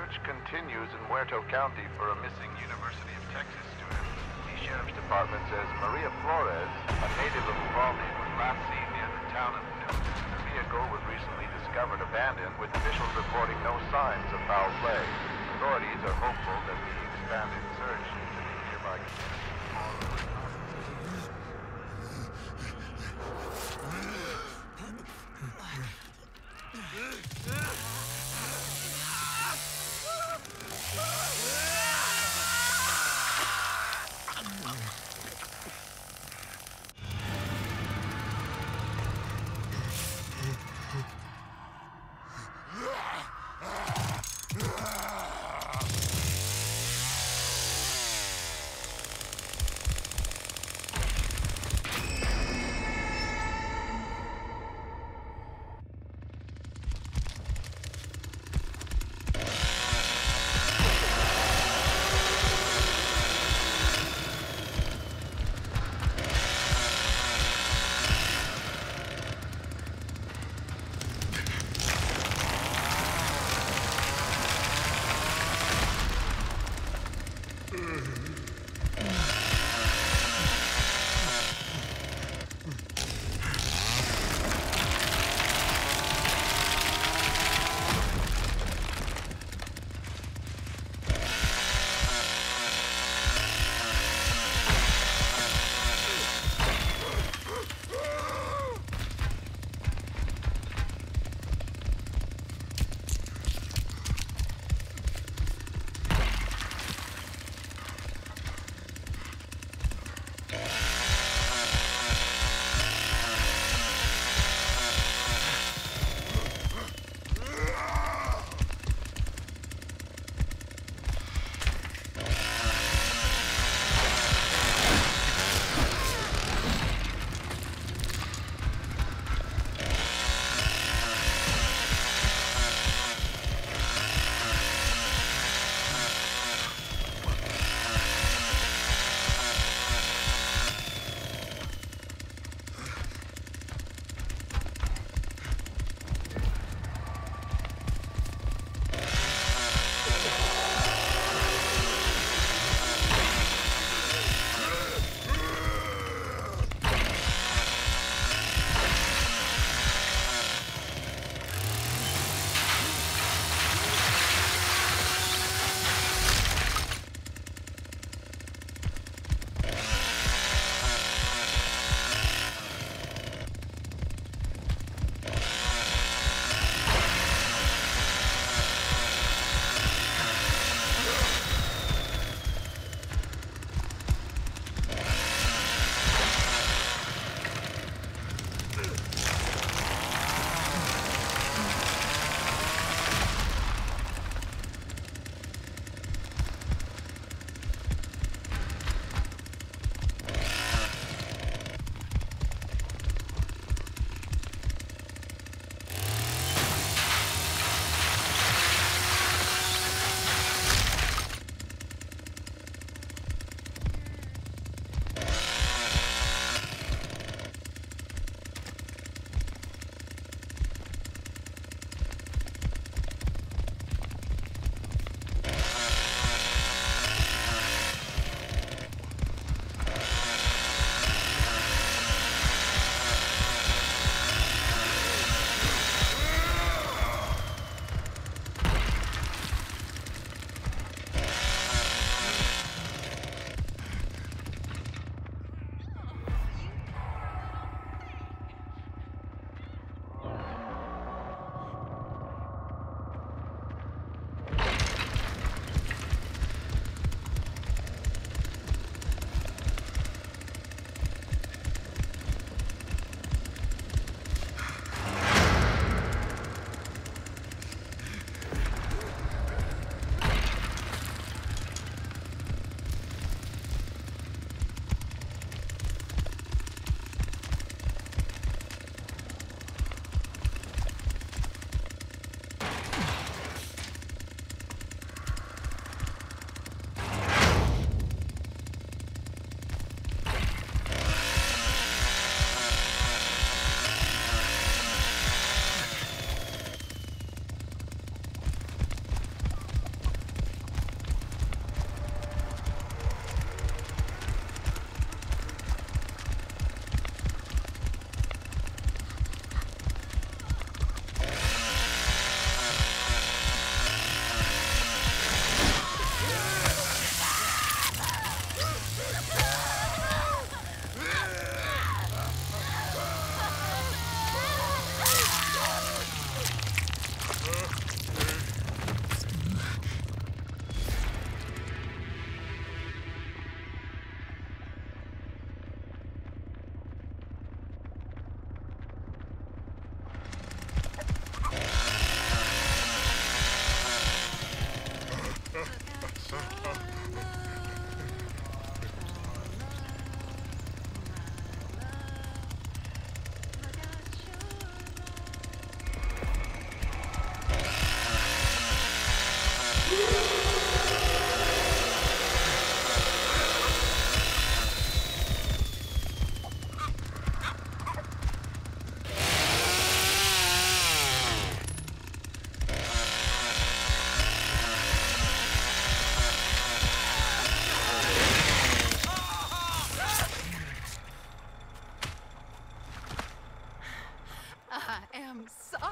search continues in Muerto County for a missing University of Texas student. The Sheriff's Department says Maria Flores, a native of Uvalde, was last seen near the town of Newt. The vehicle was recently discovered abandoned, with officials reporting no signs of foul play. Authorities are hopeful that the expanded search I'm sorry.